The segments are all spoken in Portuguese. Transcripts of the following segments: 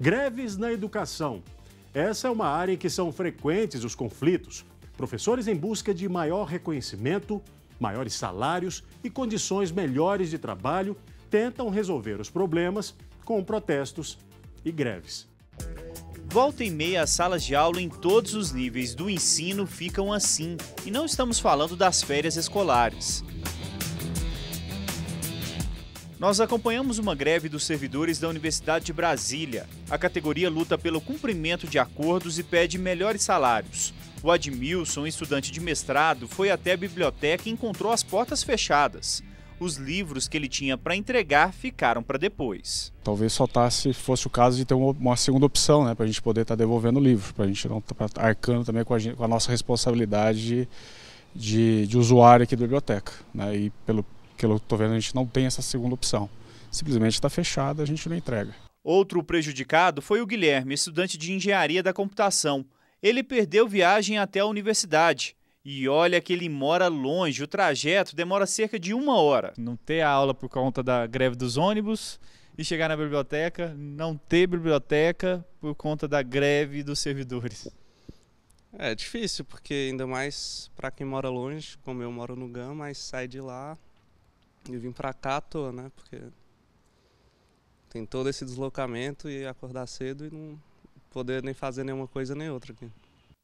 Greves na educação. Essa é uma área em que são frequentes os conflitos. Professores em busca de maior reconhecimento, maiores salários e condições melhores de trabalho tentam resolver os problemas com protestos e greves. Volta e meia, as salas de aula em todos os níveis do ensino ficam assim. E não estamos falando das férias escolares. Nós acompanhamos uma greve dos servidores da Universidade de Brasília. A categoria luta pelo cumprimento de acordos e pede melhores salários. O Admilson, estudante de mestrado, foi até a biblioteca e encontrou as portas fechadas. Os livros que ele tinha para entregar ficaram para depois. Talvez soltasse, fosse o caso de ter uma segunda opção, né, para a gente poder estar tá devolvendo o livro, para a gente não estar tá arcando também com a, gente, com a nossa responsabilidade de, de, de, usuário aqui da biblioteca. Né, e pelo que eu estou vendo, a gente não tem essa segunda opção. Simplesmente está fechada, a gente não entrega. Outro prejudicado foi o Guilherme, estudante de engenharia da computação. Ele perdeu viagem até a universidade. E olha que ele mora longe, o trajeto demora cerca de uma hora. Não ter aula por conta da greve dos ônibus e chegar na biblioteca, não ter biblioteca por conta da greve dos servidores. É difícil, porque ainda mais para quem mora longe, como eu moro no GAM, mas sai de lá e vim para cá à toa, né? Porque tem todo esse deslocamento e acordar cedo e não poder nem fazer nenhuma coisa nem outra aqui.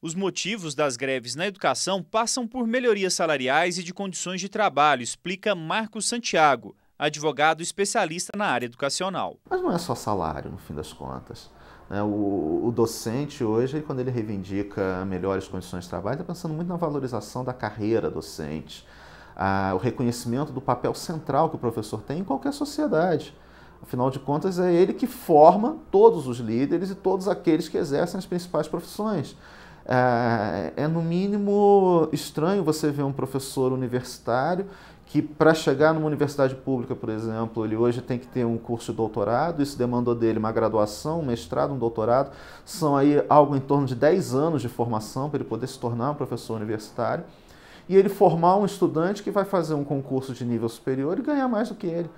Os motivos das greves na educação passam por melhorias salariais e de condições de trabalho, explica Marcos Santiago, advogado especialista na área educacional. Mas não é só salário, no fim das contas. Né? O, o, docente hoje, quando ele reivindica melhores condições de trabalho, está pensando muito na valorização da carreira docente, o reconhecimento do papel central que o professor tem em qualquer sociedade. Afinal de contas, é ele que forma todos os líderes e todos aqueles que exercem as principais profissões. É, é no mínimo estranho você ver um professor universitário que, para chegar numa universidade pública, por exemplo, ele hoje tem que ter um curso de doutorado, isso demandou dele uma graduação, um mestrado, um doutorado, são aí algo em torno de 10 anos de formação para ele poder se tornar um professor universitário, e ele formar um estudante que vai fazer um concurso de nível superior e ganhar mais do que ele.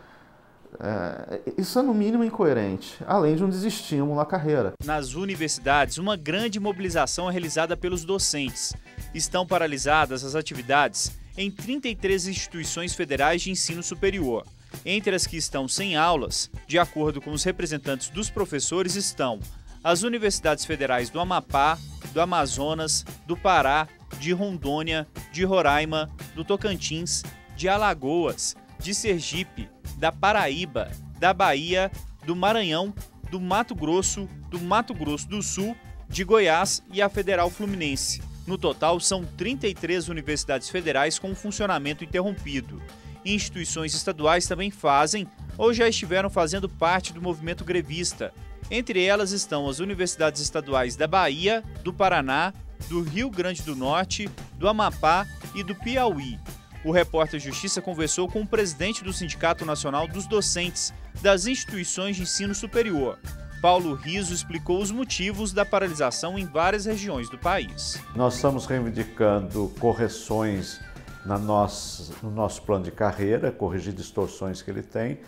É, isso é no mínimo incoerente, além de um desestímulo à carreira. Nas universidades, uma grande mobilização é realizada pelos docentes. Estão paralisadas as atividades em 33 instituições federais de ensino superior. Entre as que estão sem aulas, de acordo com os representantes dos professores, estão as universidades federais do Amapá, do Amazonas, do Pará, de Rondônia, de Roraima, do Tocantins, de Alagoas, de Sergipe, da Paraíba, da Bahia, do Maranhão, do Mato Grosso, do Mato Grosso do Sul, de Goiás e a Federal Fluminense. No total, são 33 universidades federais com funcionamento interrompido. Instituições estaduais também fazem ou já estiveram fazendo parte do movimento grevista. Entre elas estão as universidades estaduais da Bahia, do Paraná, do Rio Grande do Norte, do Amapá e do Piauí. O repórter Justiça conversou com o presidente do Sindicato Nacional dos Docentes das Instituições de Ensino Superior. Paulo Riso explicou os motivos da paralisação em várias regiões do país. Nós estamos reivindicando correções na nossa, no nosso plano de carreira, corrigir distorções que ele tem,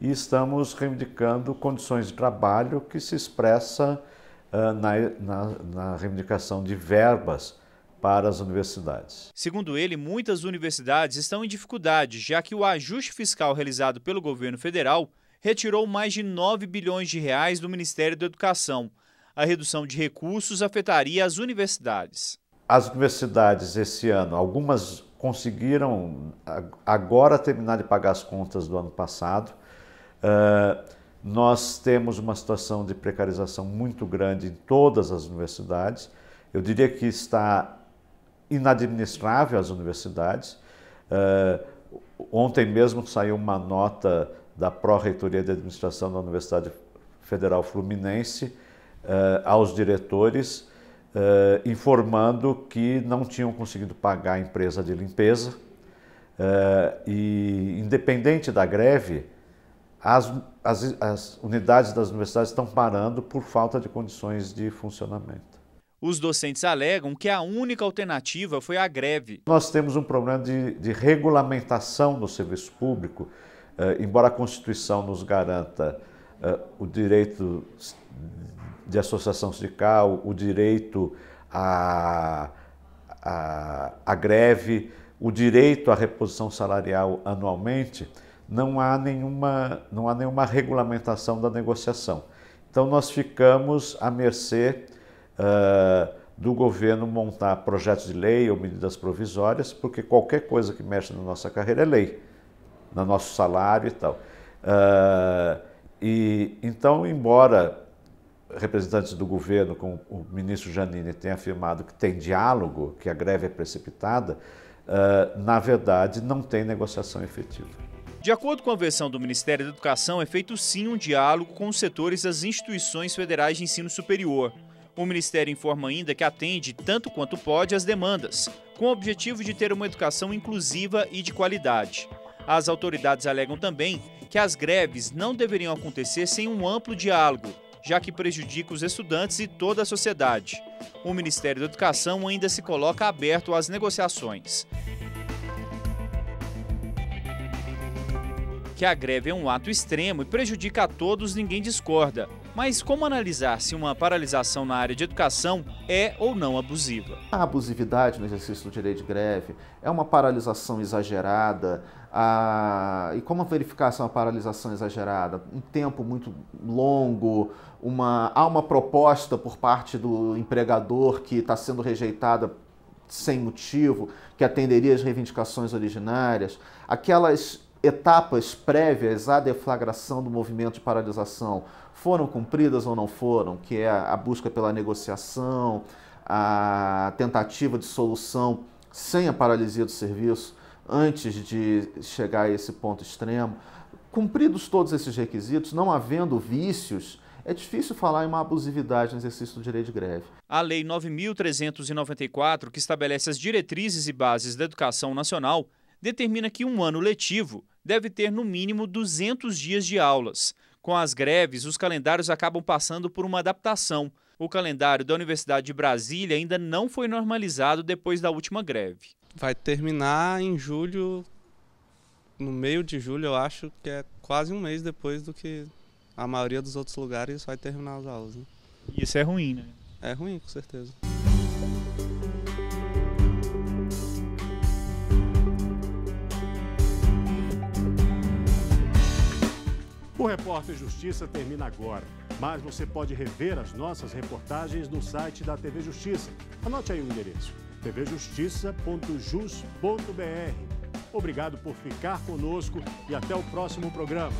e estamos reivindicando condições de trabalho que se expressa na, na, na reivindicação de verbas para as universidades. Segundo ele, muitas universidades estão em dificuldade, já que o ajuste fiscal realizado pelo governo federal retirou mais de 9 bilhões de reais do Ministério da Educação. A redução de recursos afetaria as universidades. As universidades esse ano, algumas conseguiram agora terminar de pagar as contas do ano passado. Uh, nós temos uma situação de precarização muito grande em todas as universidades. Eu diria que está inadministrável às universidades. Uh, ontem mesmo saiu uma nota da Pró-Reitoria de Administração da Universidade Federal Fluminense uh, aos diretores, uh, informando que não tinham conseguido pagar a empresa de limpeza e, independente da greve, as, as, as unidades das universidades estão parando por falta de condições de funcionamento. Os docentes alegam que a única alternativa foi a greve. Nós temos um problema de, de regulamentação do serviço público, eh, embora a Constituição nos garanta o direito de associação sindical, o direito à, à, à greve, o direito à reposição salarial anualmente, não há nenhuma, não há nenhuma regulamentação da negociação. Então nós ficamos à mercê uh, do governo montar projetos de lei ou medidas provisórias, porque qualquer coisa que mexe na nossa carreira é lei, no nosso salário e tal. Uh, e então, embora representantes do governo, como o ministro Janine, tenham afirmado que tem diálogo, que a greve é precipitada, uh, na verdade não tem negociação efetiva. De acordo com a versão do Ministério da Educação, é feito sim um diálogo com os setores das instituições federais de ensino superior. O Ministério informa ainda que atende tanto quanto pode às demandas, com o objetivo de ter uma educação inclusiva e de qualidade. As autoridades alegam também que as greves não deveriam acontecer sem um amplo diálogo, já que prejudica os estudantes e toda a sociedade. O Ministério da Educação ainda se coloca aberto às negociações. Que a greve é um ato extremo e prejudica a todos, ninguém discorda. Mas como analisar se uma paralisação na área de educação é ou não abusiva? A abusividade no exercício do direito de greve é uma paralisação exagerada. A... E como verificar se é uma paralisação exagerada? Um tempo muito longo, uma... há uma proposta por parte do empregador que está sendo rejeitada sem motivo, que atenderia às reivindicações originárias. Aquelas etapas prévias à deflagração do movimento de paralisação foram cumpridas ou não foram, que é a busca pela negociação, a tentativa de solução sem a paralisia do serviço antes de chegar a esse ponto extremo. Cumpridos todos esses requisitos, não havendo vícios, é difícil falar em uma abusividade no exercício do direito de greve. A Lei 9.394, que estabelece as diretrizes e bases da educação nacional, determina que um ano letivo deve ter no mínimo 200 dias de aulas. Com as greves, os calendários acabam passando por uma adaptação. O calendário da Universidade de Brasília ainda não foi normalizado depois da última greve. Vai terminar em julho, no meio de julho, eu acho que é quase um mês depois do que a maioria dos outros lugares vai terminar as aulas. Né? Isso é ruim, né? É ruim, com certeza. O Repórter Justiça termina agora, mas você pode rever as nossas reportagens no site da TV Justiça. Anote aí o endereço: tvjustiça.jus.br. Obrigado por ficar conosco e até o próximo programa.